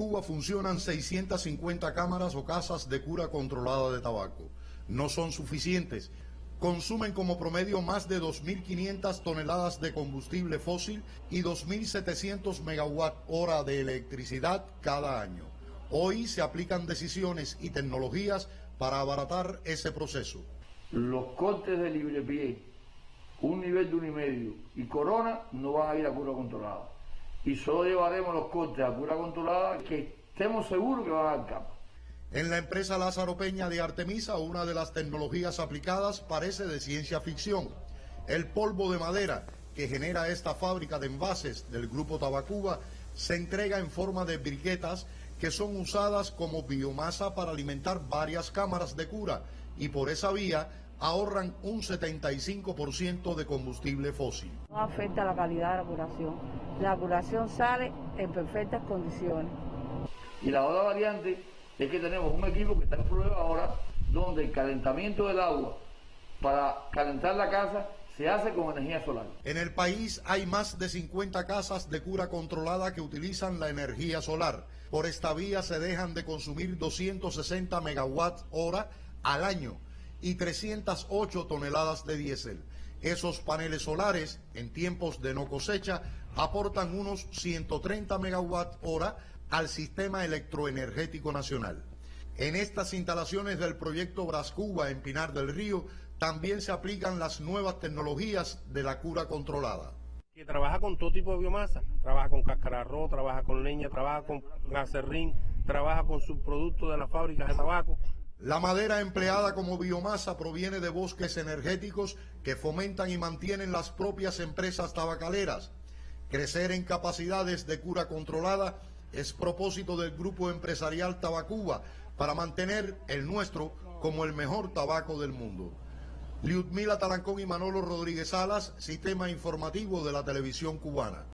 Cuba funcionan 650 cámaras o casas de cura controlada de tabaco. No son suficientes. Consumen como promedio más de 2.500 toneladas de combustible fósil y 2.700 megawatt hora de electricidad cada año. Hoy se aplican decisiones y tecnologías para abaratar ese proceso. Los cortes de libre pie, un nivel de un y medio y corona no van a ir a cura controlada. Y solo llevaremos los cortes a cura controlada que estemos seguros que van a dar capa. En la empresa Lázaro Peña de Artemisa, una de las tecnologías aplicadas parece de ciencia ficción. El polvo de madera que genera esta fábrica de envases del grupo Tabacuba se entrega en forma de briquetas que son usadas como biomasa para alimentar varias cámaras de cura y por esa vía ahorran un 75% de combustible fósil. No afecta la calidad de la curación. La curación sale en perfectas condiciones. Y la otra variante es que tenemos un equipo que está en prueba ahora donde el calentamiento del agua para calentar la casa se hace con energía solar. En el país hay más de 50 casas de cura controlada que utilizan la energía solar. Por esta vía se dejan de consumir 260 megawatts hora al año y 308 toneladas de diésel. Esos paneles solares, en tiempos de no cosecha, aportan unos 130 megawatt hora al sistema electroenergético nacional. En estas instalaciones del proyecto Brascuba en Pinar del Río también se aplican las nuevas tecnologías de la cura controlada. Que trabaja con todo tipo de biomasa, trabaja con cáscara arroz, trabaja con leña, trabaja con gaserrín, trabaja con subproductos de las fábricas de tabaco. La madera empleada como biomasa proviene de bosques energéticos que fomentan y mantienen las propias empresas tabacaleras. Crecer en capacidades de cura controlada es propósito del grupo empresarial Tabacuba para mantener el nuestro como el mejor tabaco del mundo. Liudmila Talancón y Manolo Rodríguez Salas, Sistema Informativo de la Televisión Cubana.